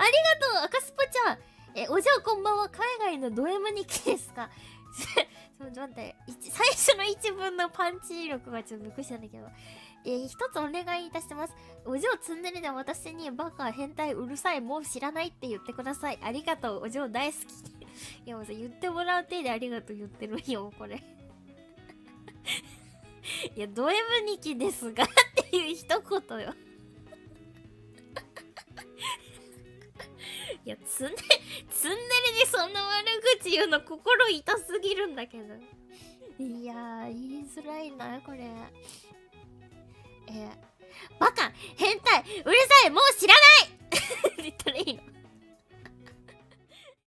ありがとう赤スポちゃんえお嬢こんばんは海外のド M 日記ですか？ちょっと待って最初の一文のパンチ力がちょっとびっくりしたんだけどえー、一つお願いいたします。お嬢ツンデレで私にバカ、変態、うるさい、もう知らないって言ってください。ありがとう、お嬢大好き。いやもうさ、言ってもらう手でありがとう言ってるよ、これ。いや、ド M ニキですがっていう一言よいや、ツンデレ、ツンデレにそんな悪口言うの心痛すぎるんだけど。いやー、言いづらいな、これ。えー、バカ変